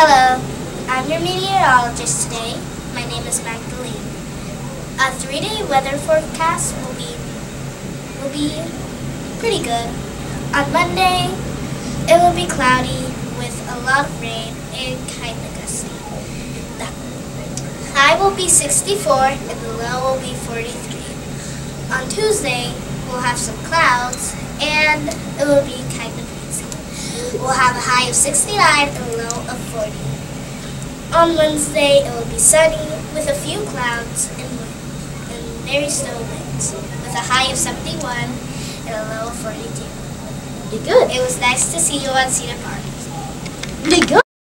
Hello, I'm your meteorologist today. My name is Magdalene. A three-day weather forecast will be will be pretty good. On Monday, it will be cloudy with a lot of rain and kind of gusty. The high will be 64 and the low will be 43. On Tuesday, we'll have some clouds and it will be kind of breezy. We'll have a high of 69 and a low of 40. On Wednesday, it will be sunny with a few clouds and, and very still winds, with a high of 71 and a low of 42. You're good. It was nice to see you on Cedar Park. You're good.